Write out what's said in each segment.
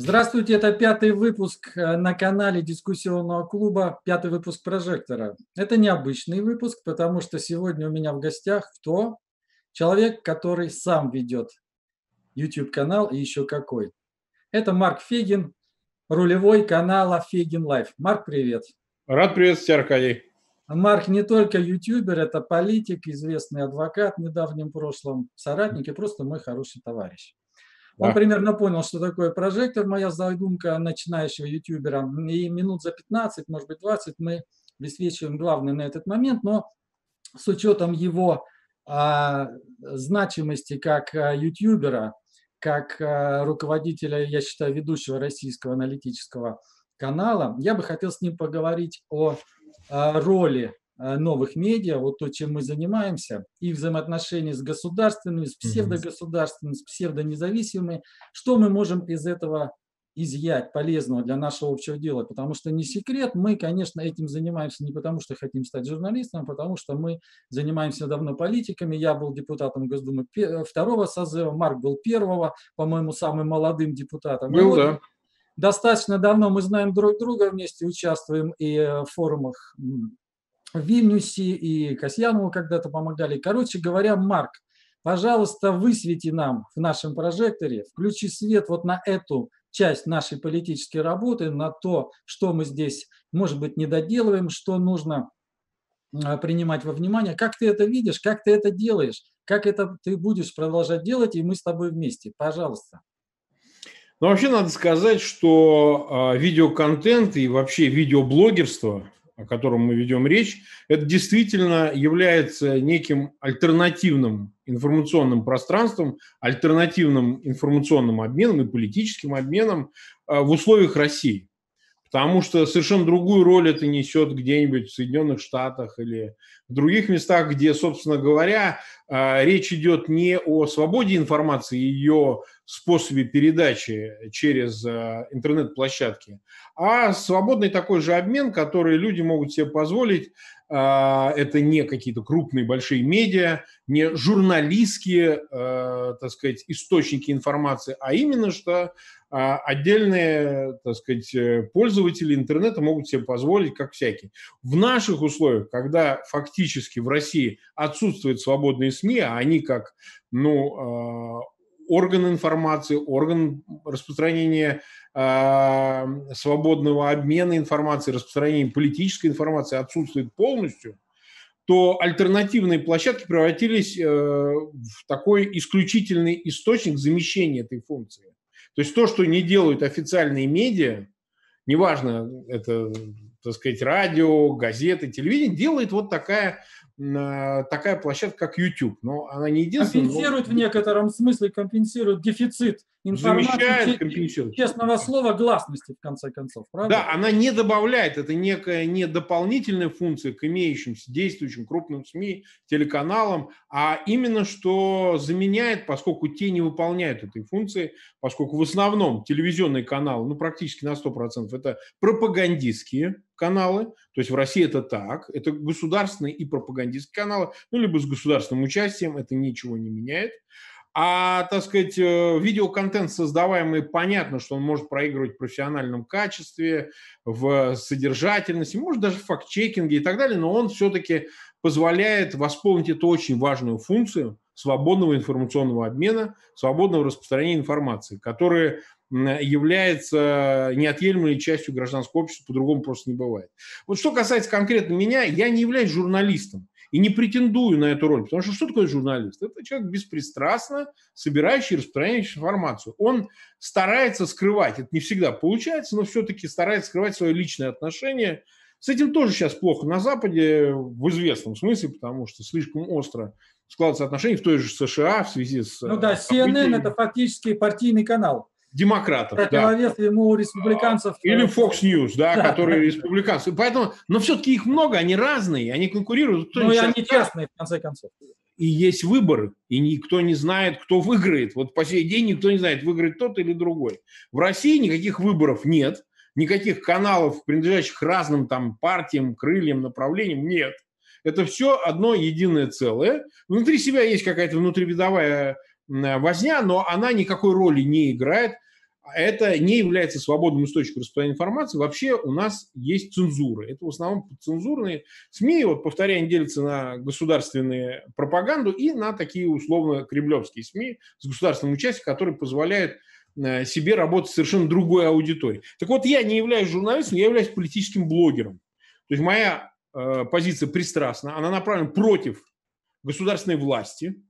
Здравствуйте, это пятый выпуск э, на канале дискуссионного клуба, пятый выпуск прожектора. Это необычный выпуск, потому что сегодня у меня в гостях кто? Человек, который сам ведет YouTube-канал и еще какой. Это Марк Фейгин, рулевой канала Фейгин Live. Марк, привет. Рад приветствовать, Аркадий. Марк не только ютубер, это политик, известный адвокат в недавнем прошлом, соратник и просто мой хороший товарищ. Он примерно понял, что такое прожектор, моя задумка начинающего ютубера. И минут за 15, может быть 20 мы высвечиваем главное на этот момент, но с учетом его а, значимости как а, ютубера, как а, руководителя, я считаю, ведущего российского аналитического канала, я бы хотел с ним поговорить о, о роли Э, новых медиа, вот то, чем мы занимаемся, и взаимоотношения с государственными, с псевдогосударственными, с псевдонезависимыми, что мы можем из этого изъять полезного для нашего общего дела, потому что не секрет, мы, конечно, этим занимаемся не потому, что хотим стать журналистом, а потому что мы занимаемся давно политиками. Я был депутатом Госдумы второго созыва, Марк был первого, по-моему, самым молодым депутатом. Был, да. Достаточно давно мы знаем друг друга, вместе участвуем и в форумах в Вильнюсе, и Касьянову когда-то помогали. Короче говоря, Марк, пожалуйста, высвети нам в нашем прожекторе, включи свет вот на эту часть нашей политической работы, на то, что мы здесь, может быть, не доделываем, что нужно а, принимать во внимание. Как ты это видишь, как ты это делаешь, как это ты будешь продолжать делать, и мы с тобой вместе. Пожалуйста. Ну, вообще надо сказать, что э, видеоконтент и вообще видеоблогерство о котором мы ведем речь, это действительно является неким альтернативным информационным пространством, альтернативным информационным обменом и политическим обменом э, в условиях России. Потому что совершенно другую роль это несет где-нибудь в Соединенных Штатах или в других местах, где, собственно говоря, э, речь идет не о свободе информации, ее способе передачи через э, интернет-площадки, а свободный такой же обмен, который люди могут себе позволить. Э, это не какие-то крупные большие медиа, не журналистские, так сказать, источники информации, а именно что отдельные, так сказать, пользователи интернета могут себе позволить, как всякие. В наших условиях, когда фактически в России отсутствуют свободные СМИ, а они как ну, орган информации, орган распространения э, свободного обмена информацией, распространения политической информации отсутствует полностью, то альтернативные площадки превратились э, в такой исключительный источник замещения этой функции. То есть то, что не делают официальные медиа, неважно, это, так сказать, радио, газеты, телевидение, делает вот такая такая площадка, как YouTube. Но она не единственная. Компенсирует но... в некотором смысле, компенсирует дефицит информации. Замещает, компенсирует. Честного слова, гласности, в конце концов. Правда? Да, она не добавляет. Это некая не дополнительная функция к имеющимся действующим крупным СМИ, телеканалам, а именно что заменяет, поскольку те не выполняют этой функции, поскольку в основном телевизионные каналы, ну практически на 100%, это пропагандистские каналы, то есть в России это так, это государственные и пропагандистские каналы, ну, либо с государственным участием, это ничего не меняет. А, так сказать, э, видеоконтент создаваемый, понятно, что он может проигрывать в профессиональном качестве, в содержательности, может даже в факт-чекинге и так далее, но он все-таки позволяет восполнить эту очень важную функцию свободного информационного обмена, свободного распространения информации, которая является неотъемлемой частью гражданского общества, по-другому просто не бывает. Вот что касается конкретно меня, я не являюсь журналистом и не претендую на эту роль, потому что что такое журналист? Это человек беспристрастно собирающий и распространяющий информацию. Он старается скрывать, это не всегда получается, но все-таки старается скрывать свое личное отношение. С этим тоже сейчас плохо на Западе, в известном смысле, потому что слишком остро складываются отношения в той же США в связи с... Ну да, CNN – это фактически партийный канал демократов. Противовес да. ему республиканцев. Или Fox News, да, да. которые республиканцы. Поэтому, но все-таки их много, они разные, они конкурируют. Ну и они честные, в конце концов. И есть выборы, и никто не знает, кто выиграет. Вот по сей день никто не знает, выиграет тот или другой. В России никаких выборов нет, никаких каналов, принадлежащих разным там партиям, крыльям, направлениям, нет. Это все одно единое целое. Внутри себя есть какая-то внутривидовая возня, но она никакой роли не играет. Это не является свободным источником распространения информации. Вообще у нас есть цензура. Это в основном цензурные СМИ, вот повторяю, они делятся на государственную пропаганду и на такие условно кремлевские СМИ с государственным участием, которые позволяют э, себе работать совершенно другой аудиторией. Так вот, я не являюсь журналистом, я являюсь политическим блогером. То есть моя э, позиция пристрастна, она направлена против государственной власти,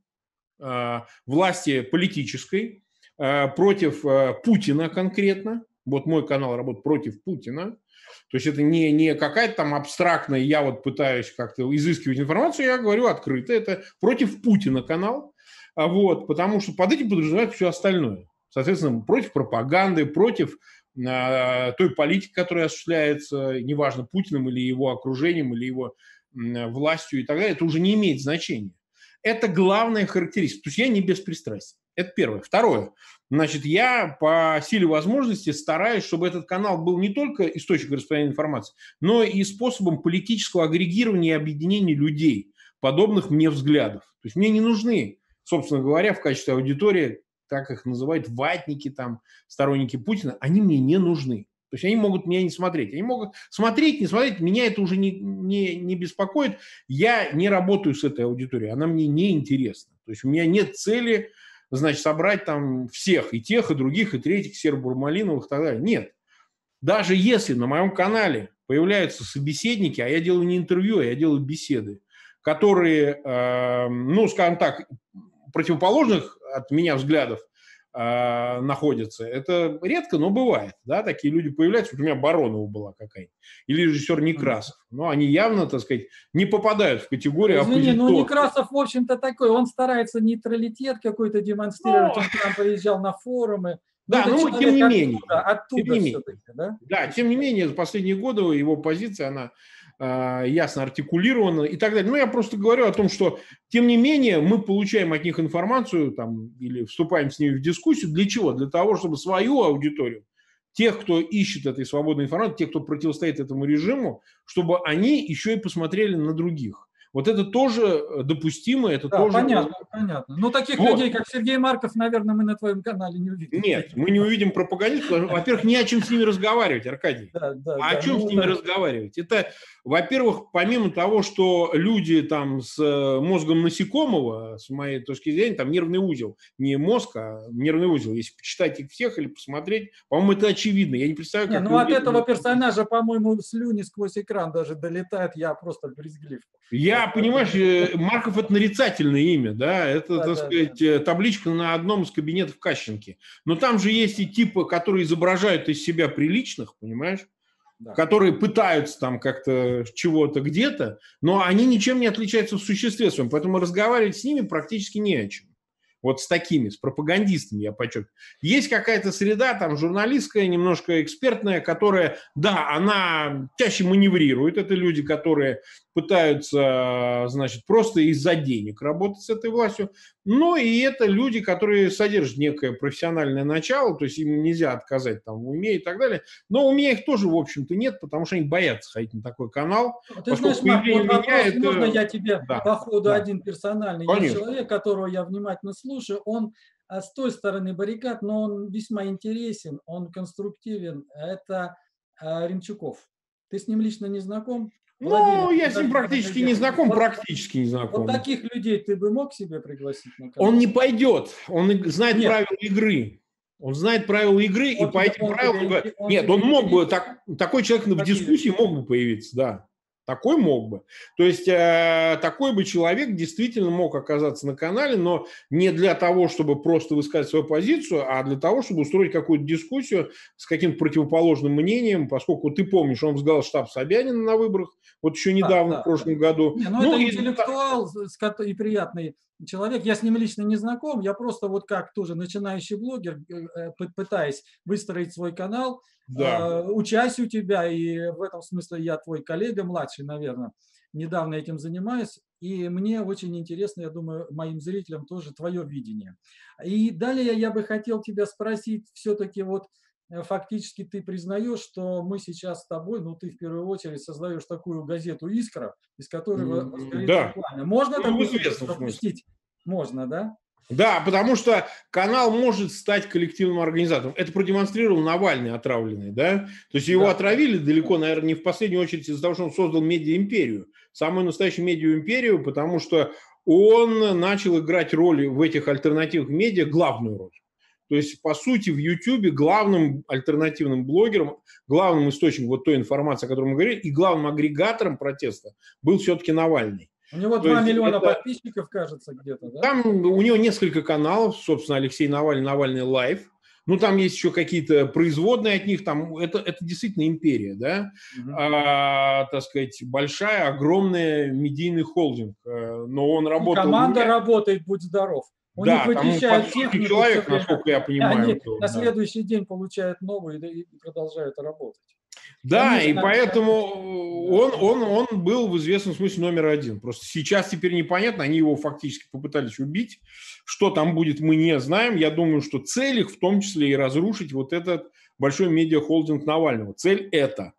э, власти политической, против э, Путина конкретно. Вот мой канал работает против Путина. То есть это не, не какая-то там абстрактная, я вот пытаюсь как-то изыскивать информацию, я говорю открыто, это против Путина канал, а вот, потому что под этим подразумевается все остальное. Соответственно, против пропаганды, против э, той политики, которая осуществляется, неважно, Путиным или его окружением, или его э, властью и так далее, это уже не имеет значения. Это главная характеристика. То есть я не беспристрастен. Это первое. Второе. Значит, я по силе возможности стараюсь, чтобы этот канал был не только источником распространения информации, но и способом политического агрегирования и объединения людей, подобных мне взглядов. То есть мне не нужны, собственно говоря, в качестве аудитории, так их называют, ватники, там, сторонники Путина, они мне не нужны. То есть они могут меня не смотреть. Они могут смотреть, не смотреть. Меня это уже не, не, не беспокоит. Я не работаю с этой аудиторией. Она мне не интересна. То есть у меня нет цели значит, собрать там всех, и тех, и других, и третьих, сербурмалиновых и так далее. Нет. Даже если на моем канале появляются собеседники, а я делаю не интервью, а я делаю беседы, которые, э, ну, скажем так, противоположных от меня взглядов э, находятся. Это редко, но бывает. Да, такие люди появляются. Вот у меня Баронова была какая-нибудь. Или режиссер Некрасов. Но они явно, так сказать, не попадают в категорию Извини, ну Некрасов, в общем-то, такой. Он старается нейтралитет какой-то демонстрировать. Но... Он к нам приезжал на форумы. Да, ну, но тем не менее. Оттуда, оттуда тем не менее. Да? да, тем не менее, за последние годы его позиция, она ясно артикулировано и так далее. Ну, я просто говорю о том, что, тем не менее, мы получаем от них информацию там, или вступаем с ними в дискуссию. Для чего? Для того, чтобы свою аудиторию, тех, кто ищет этой свободной информации, тех, кто противостоит этому режиму, чтобы они еще и посмотрели на других. Вот это тоже э, допустимо, это да, тоже... понятно, понятно. Ну, таких вот. людей, как Сергей Марков, наверное, мы на твоем канале не увидим. Нет, мы не увидим пропагандистов. Во-первых, не о чем с ними разговаривать, Аркадий. Да, да, а да, о чем ну, с ними да. разговаривать? Это, во-первых, помимо того, что люди там с э, мозгом насекомого, с моей точки зрения, там нервный узел, не мозг, а нервный узел. Если почитать их всех или посмотреть, по-моему, это очевидно. Я не представляю, как... Не, ну, от этого персонажа, по-моему, слюни сквозь экран даже долетает, я просто брезглив. Я, понимаешь, э, Марков – это нарицательное имя, да, это, да, так да, сказать, да. Э, табличка на одном из кабинетов Кащенки. Но там же есть и типы, которые изображают из себя приличных, понимаешь? Да. которые пытаются там как-то чего-то где-то, но они ничем не отличаются в существе своем, поэтому разговаривать с ними практически не о чем вот с такими, с пропагандистами, я подчеркиваю. Есть какая-то среда, там, журналистская, немножко экспертная, которая, да, она чаще маневрирует. Это люди, которые пытаются, значит, просто из-за денег работать с этой властью. Но и это люди, которые содержат некое профессиональное начало, то есть им нельзя отказать там в уме и так далее. Но у меня их тоже, в общем-то, нет, потому что они боятся ходить на такой канал. Ну, ты знаешь, Марк, вот вопрос, это... можно я тебе да, по ходу да. один персональный? Конечно. человек, которого я внимательно слушаю, он а, с той стороны баррикад, но он весьма интересен, он конструктивен. Это а, Римчуков. Ты с ним лично не знаком? Ну, я с ним практически не знаком, вот, практически не знаком. Вот таких людей ты бы мог себе пригласить на канал? Он не пойдет, он знает Нет. правила игры. Он знает правила игры, он, и по этим правилам... Нет, он мог бы, так, такой человек в дискуссии мог бы появиться, да. Такой мог бы. То есть э, такой бы человек действительно мог оказаться на канале, но не для того, чтобы просто высказать свою позицию, а для того, чтобы устроить какую-то дискуссию с каким-то противоположным мнением, поскольку ты помнишь, он возглавил штаб Собянина на выборах, вот еще недавно, да, да, в прошлом да. году. Не, ну, ну, это и, интеллектуал и приятный человек. Я с ним лично не знаком, я просто вот как тоже начинающий блогер, э, э, пытаясь выстроить свой канал, да. э, учась у тебя, и в этом смысле я твой коллега младший, наверное, недавно этим занимаюсь, и мне очень интересно, я думаю, моим зрителям тоже твое видение. И далее я бы хотел тебя спросить все-таки вот, фактически ты признаешь, что мы сейчас с тобой, ну ты в первую очередь создаешь такую газету «Искра», из которой да. пламя. Можно ну, такую допустить? Можно, да? Да, потому что канал может стать коллективным организатором. Это продемонстрировал Навальный отравленный, да? То есть его да. отравили далеко, наверное, не в последнюю очередь из-за того, что он создал медиа-империю. Самую настоящую медиа-империю, потому что он начал играть роль в этих альтернативных медиа, главную роль. То есть, по сути, в YouTube главным альтернативным блогером, главным источником вот той информации, о которой мы говорили, и главным агрегатором протеста был все-таки Навальный. У него 2 миллиона это... подписчиков, кажется, где-то, да? Там у него несколько каналов, собственно, Алексей Навальный, Навальный Лайв. Ну, там есть еще какие-то производные от них, там это, это действительно империя, да, угу. а, так сказать, большая, огромная медийный холдинг, э, но он работает... Команда работает, будь здоров. У да, них вычищают технику. человек, насколько я понимаю. Они то, на да. следующий день получают новые и продолжают работать. Да, и поэтому он, он, он был в известном смысле номер один. Просто сейчас теперь непонятно, они его фактически попытались убить. Что там будет, мы не знаем. Я думаю, что цель их в том числе и разрушить вот этот большой медиахолдинг Навального. Цель это.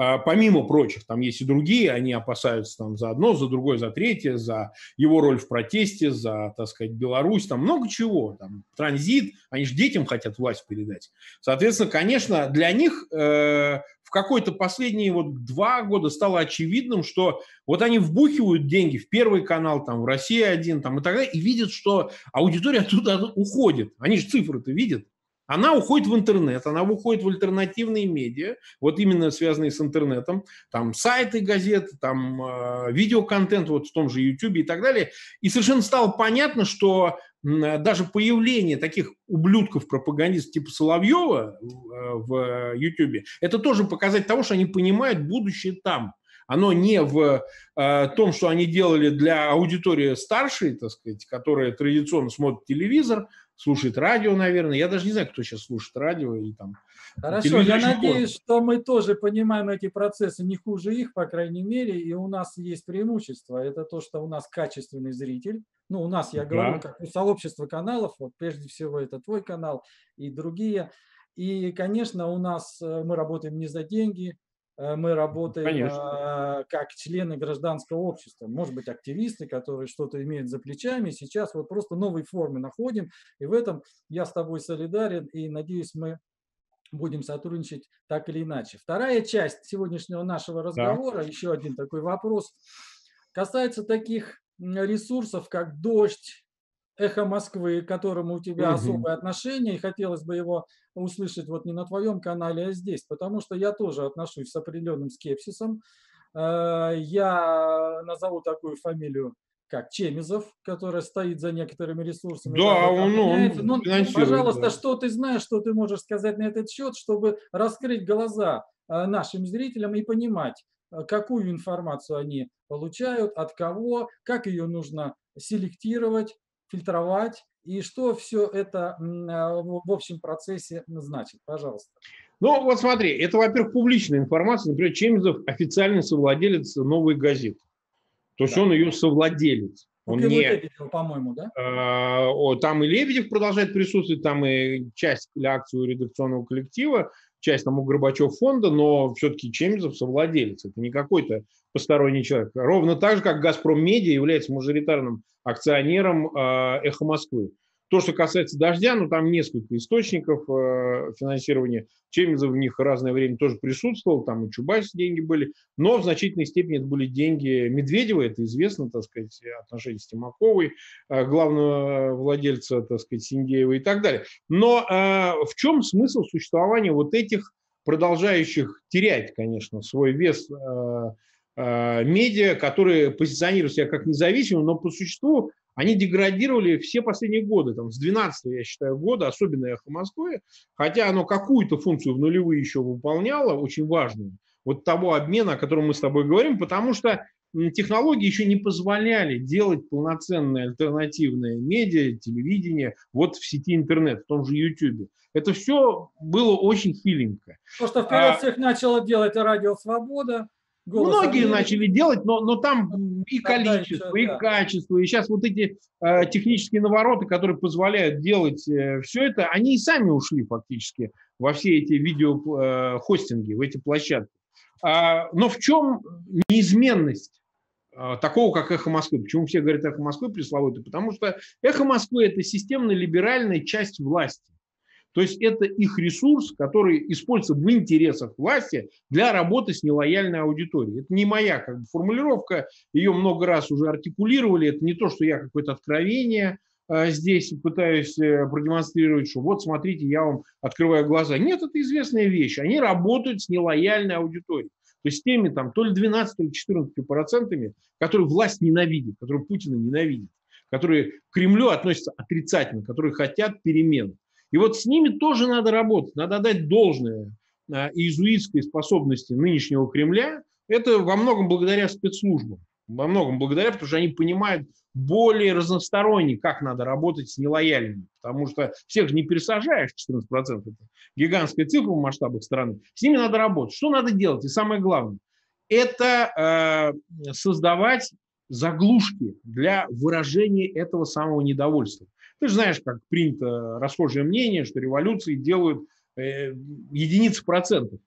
А, помимо прочих, там есть и другие, они опасаются там за одно, за другое, за третье, за его роль в протесте, за, так сказать, Беларусь, там много чего, там транзит, они же детям хотят власть передать. Соответственно, конечно, для них э, в какой-то последние вот два года стало очевидным, что вот они вбухивают деньги в Первый канал, там, в Россия один, там, и так далее, и видят, что аудитория оттуда уходит. Они же цифры-то видят. Она уходит в интернет, она уходит в альтернативные медиа, вот именно связанные с интернетом, там сайты газеты, там э, видеоконтент вот в том же YouTube и так далее. И совершенно стало понятно, что э, даже появление таких ублюдков-пропагандистов типа Соловьева э, в YouTube, это тоже показатель того, что они понимают будущее там. Оно не в э, том, что они делали для аудитории старшей, так сказать, которая традиционно смотрит телевизор, слушает радио, наверное. Я даже не знаю, кто сейчас слушает радио и там. Хорошо, я надеюсь, что мы тоже понимаем эти процессы не хуже их, по крайней мере, и у нас есть преимущество. Это то, что у нас качественный зритель. Ну, у нас, я да. говорю, как у сообщества каналов, вот прежде всего это твой канал и другие. И, конечно, у нас э, мы работаем не за деньги, мы работаем Конечно. как члены гражданского общества, может быть, активисты, которые что-то имеют за плечами. Сейчас вот просто новые формы находим, и в этом я с тобой солидарен, и надеюсь, мы будем сотрудничать так или иначе. Вторая часть сегодняшнего нашего разговора, да. еще один такой вопрос, касается таких ресурсов, как «Дождь», «Эхо Москвы», к которому у тебя угу. особое отношение, и хотелось бы его услышать вот не на твоем канале, а здесь, потому что я тоже отношусь с определенным скепсисом. Э, я назову такую фамилию, как Чемизов, которая стоит за некоторыми ресурсами. Да, он, он ну, Пожалуйста, да. что ты знаешь, что ты можешь сказать на этот счет, чтобы раскрыть глаза э, нашим зрителям и понимать, э, какую информацию они получают, от кого, как ее нужно селектировать, фильтровать, и что все это а, в общем процессе значит? Пожалуйста. Ну, вот смотри, это, во-первых, публичная информация. Например, Чемизов официальный совладелец «Новой газеты». То есть да. он ее совладелец. Он не, Лебедева, по-моему, да? Э, там и Лебедев продолжает присутствовать, там и часть для акции редакционного коллектива часть там у Горбачев фонда, но все-таки Чемизов совладелец. Это не какой-то посторонний человек. Ровно так же, как «Газпром Медиа» является мажоритарным акционером э, «Эхо Москвы». То, что касается «Дождя», ну, там несколько источников э, финансирования. Чемизов в них разное время тоже присутствовал, там и Чубайс деньги были, но в значительной степени это были деньги Медведева, это известно, так сказать, отношения с Тимаковой, э, главного владельца, так сказать, Синдеева и так далее. Но э, в чем смысл существования вот этих продолжающих терять, конечно, свой вес э, э, медиа, которые позиционируют себя как независимые, но по существу они деградировали все последние годы, там, с 12 я считаю, года, особенно «Эхо Москвы», хотя оно какую-то функцию в нулевые еще выполняло, очень важную, вот того обмена, о котором мы с тобой говорим, потому что технологии еще не позволяли делать полноценные альтернативные медиа, телевидение вот в сети интернет, в том же YouTube. Это все было очень хиленько. То, что вперед а, всех начало делать Радио Свобода, Многие Америки. начали делать, но, но там и количество, еще, и да. качество, и сейчас вот эти э, технические навороты, которые позволяют делать э, все это, они и сами ушли фактически во все эти видеохостинги, э, в эти площадки. А, но в чем неизменность а, такого, как «Эхо Москвы». Почему все говорят «Эхо Москвы» пресловутый? Потому что «Эхо Москвы» – это системно-либеральная часть власти. То есть это их ресурс, который используется в интересах власти для работы с нелояльной аудиторией. Это не моя как бы, формулировка, ее много раз уже артикулировали, это не то, что я какое-то откровение э, здесь пытаюсь э, продемонстрировать, что вот смотрите, я вам открываю глаза. Нет, это известная вещь. Они работают с нелояльной аудиторией. То есть теми там то ли 12, то ли 14 процентами, которые власть ненавидит, которые Путина ненавидит, которые к Кремлю относятся отрицательно, которые хотят перемен. И вот с ними тоже надо работать, надо отдать должное а, иезуитской способности нынешнего Кремля. Это во многом благодаря спецслужбам, во многом благодаря, потому что они понимают более разносторонне, как надо работать с нелояльными. Потому что всех же не пересажаешь, 14%, это гигантская цифра в масштабах страны. С ними надо работать. Что надо делать? И самое главное, это э, создавать заглушки для выражения этого самого недовольства. Ты же знаешь, как принято расхожее мнение, что революции делают э, единицы процентов.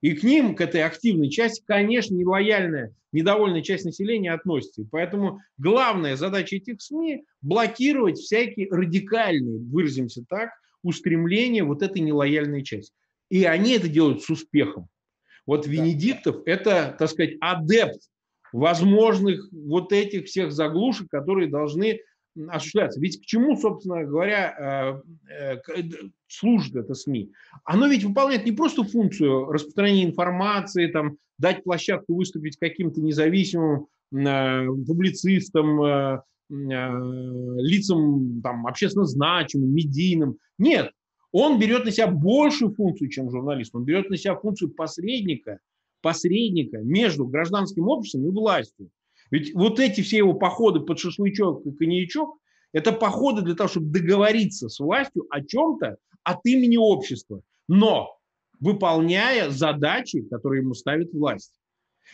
И к ним, к этой активной части, конечно, нелояльная, недовольная часть населения относится. И поэтому главная задача этих СМИ – блокировать всякие радикальные, выразимся так, устремления вот этой нелояльной части. И они это делают с успехом. Вот Венедиктов – это, так сказать, адепт возможных вот этих всех заглушек, которые должны осуществляться. Ведь к чему, собственно говоря, э, э, служит это СМИ? Оно ведь выполняет не просто функцию распространения информации, там, дать площадку выступить каким-то независимым э, публицистам, лицам там, общественно значимым, медийным. Нет, он берет на себя большую функцию, чем журналист. Он берет на себя функцию посредника, посредника между гражданским обществом и властью. Ведь вот эти все его походы под шашлычок и коньячок, это походы для того, чтобы договориться с властью о чем-то от имени общества, но выполняя задачи, которые ему ставит власть.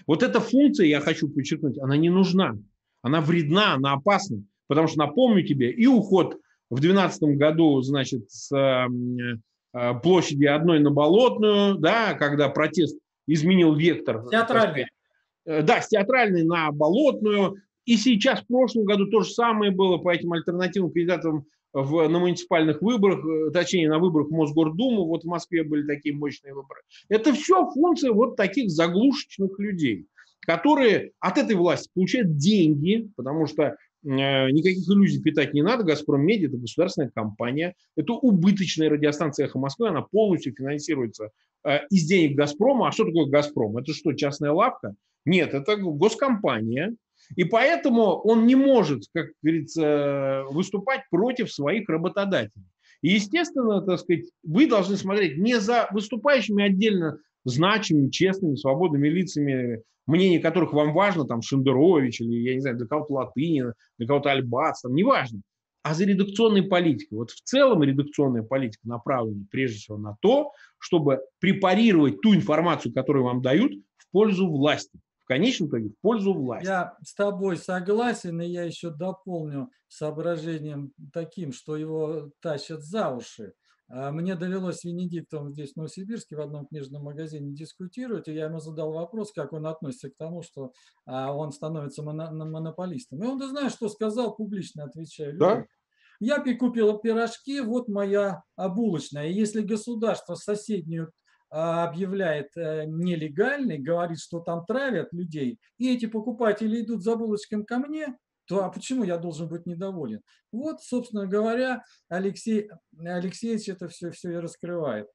Вот эта функция, я хочу подчеркнуть, она не нужна. Она вредна, она опасна. Потому что, напомню тебе, и уход в 2012 году, значит, с э, площади одной на Болотную, да, когда протест изменил вектор. Театральный. Э, да, с театральной на болотную. И сейчас, в прошлом году, то же самое было по этим альтернативным кандидатам в, на муниципальных выборах, э, точнее, на выборах в Мосгордуму. Вот в Москве были такие мощные выборы. Это все функция вот таких заглушечных людей, которые от этой власти получают деньги, потому что никаких иллюзий питать не надо. «Газпром Медиа» – это государственная компания. Это убыточная радиостанция «Эхо Москвы». Она полностью финансируется из денег «Газпрома». А что такое «Газпром»? Это что, частная лавка? Нет, это госкомпания. И поэтому он не может, как говорится, выступать против своих работодателей. И, естественно, так сказать, вы должны смотреть не за выступающими отдельно значимыми, честными, свободными лицами, мнение которых вам важно, там, Шендерович или, я не знаю, для кого-то Латынина, для кого-то Альбац, там, неважно, а за редакционной политикой. Вот в целом редакционная политика направлена прежде всего на то, чтобы препарировать ту информацию, которую вам дают, в пользу власти конечном итоге в пользу власти. Я с тобой согласен, и я еще дополню соображением таким, что его тащат за уши. А мне довелось с Венедиктом здесь, в Новосибирске, в одном книжном магазине дискутировать, и я ему задал вопрос, как он относится к тому, что а, он становится монополистом. И он, ты знаешь, что сказал, публично отвечаю. Да? Я купил пирожки, вот моя булочная. Если государство соседнюю а, объявляет э, нелегальный, говорит, что там травят людей, и эти покупатели идут за булочком ко мне, то а почему я должен быть недоволен? Вот, собственно говоря, Алексей Алексеевич это все, все и раскрывает.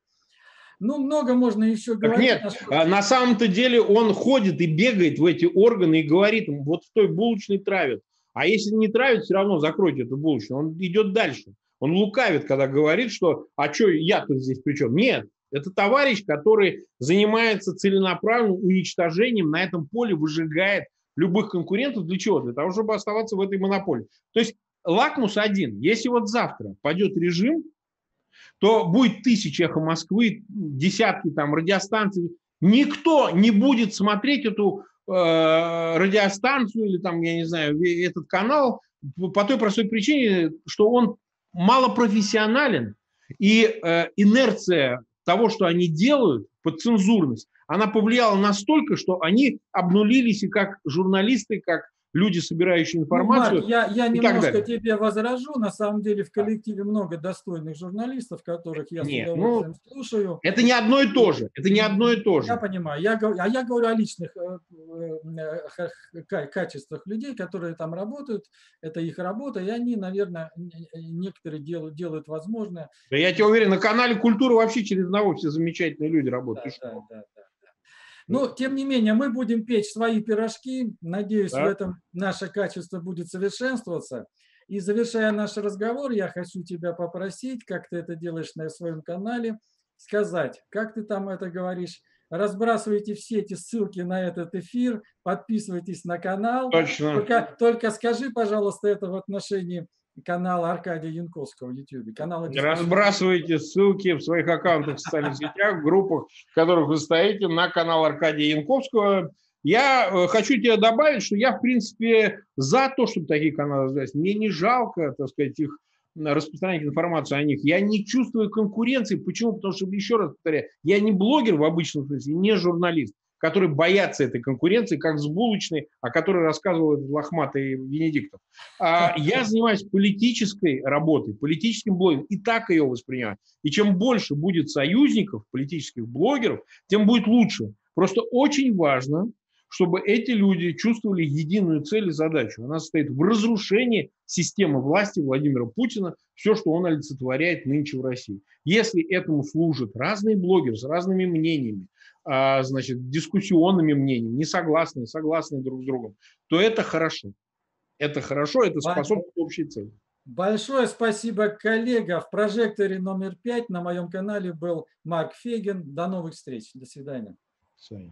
Ну, много можно еще говорить. Так нет, а на самом-то деле он ходит и бегает в эти органы и говорит им, вот в той булочной травят. А если не травят, все равно закройте эту булочную. Он идет дальше. Он лукавит, когда говорит, что а что я тут здесь при чем? Нет, это товарищ, который занимается целенаправленным уничтожением на этом поле, выжигает любых конкурентов. Для чего? Для того, чтобы оставаться в этой монополии. То есть лакмус один. Если вот завтра пойдет режим, то будет тысячи эхо Москвы, десятки там радиостанций. Никто не будет смотреть эту э, радиостанцию или там, я не знаю, этот канал по той простой причине, что он малопрофессионален, и э, инерция того, что они делают, подцензурность, она повлияла настолько, что они обнулились и как журналисты, как люди, собирающие информацию. Ну, Марк, я, я немножко тебе возражу. На самом деле в коллективе много достойных журналистов, которых я Нет, с удовольствием ну, слушаю. Это не одно и то же. Это не одно и то же. Я понимаю. Я, а я говорю о личных э, э, качествах людей, которые там работают. Это их работа, и они, наверное, некоторые делают, делают возможное. Да я тебе уверен, на канале культуры вообще через одного все замечательные люди работают. Да, да, да, да. Но, тем не менее, мы будем печь свои пирожки. Надеюсь, да. в этом наше качество будет совершенствоваться. И завершая наш разговор, я хочу тебя попросить, как ты это делаешь на своем канале, сказать, как ты там это говоришь, разбрасывайте все эти ссылки на этот эфир, подписывайтесь на канал. Точно. Только, только скажи, пожалуйста, это в отношении канала Аркадия Янковского в YouTube. Канала разбрасывайте ссылки в своих аккаунтах в социальных сетях, в группах, в которых вы стоите, на канал Аркадия Янковского. Я э, хочу тебе добавить, что я, в принципе, за то, чтобы такие каналы создать. Мне не жалко, так сказать, их распространять информацию о них. Я не чувствую конкуренции. Почему? Потому что, еще раз повторяю, я не блогер в обычном смысле, не журналист которые боятся этой конкуренции, как с булочной, о которой рассказывал этот лохматый Венедиктов. А я занимаюсь политической работой, политическим блогом, и так ее воспринимаю. И чем больше будет союзников, политических блогеров, тем будет лучше. Просто очень важно, чтобы эти люди чувствовали единую цель и задачу. Она состоит в разрушении системы власти Владимира Путина, все, что он олицетворяет нынче в России. Если этому служат разные блогеры с разными мнениями, значит, дискуссионными мнениями, не согласные, согласные друг с другом, то это хорошо. Это хорошо, это способствует общей цели. Большое спасибо, коллега. В прожекторе номер пять на моем канале был Марк Фегин. До новых встреч. До свидания. До свидания.